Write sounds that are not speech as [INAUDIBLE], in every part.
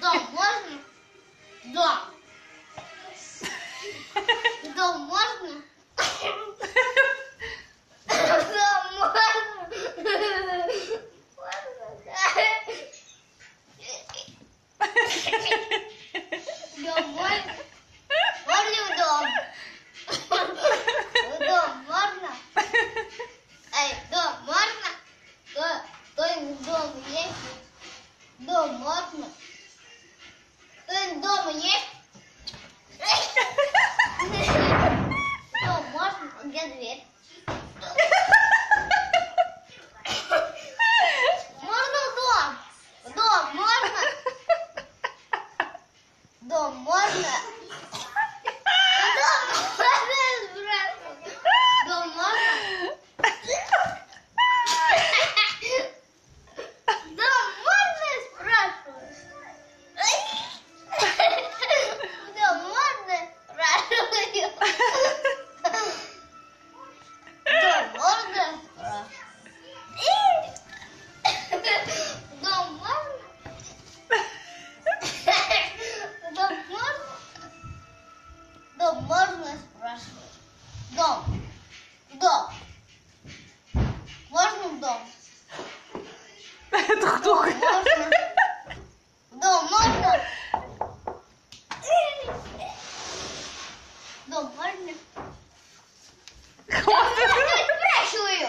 Дом можно? Дом. [LAUGHS] Дом можно? Дом можно? Дом можно? Можно в дом? В дом можно? Эй, дом можно? Кто, кто-нибудь дома есть? Дом можно? Кто-нибудь дома есть? Дом можно? Где дверь? Можно в дом? В дом можно? [LAUGHS] Дом можно? Дом. Можно в дом? Это кто? Можно. Дом можно? Дом можно? Я спрашиваю.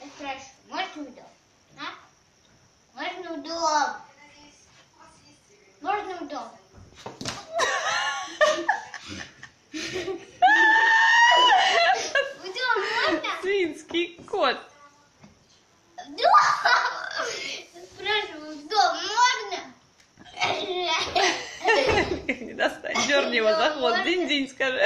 Я спрашиваю, можно в дом? А? Можно в дом? Можно в дом? В дом Свинский кот. Спрашиваю, дом можно? Не достань, дерни его за хвост. Динь-динь, скажи.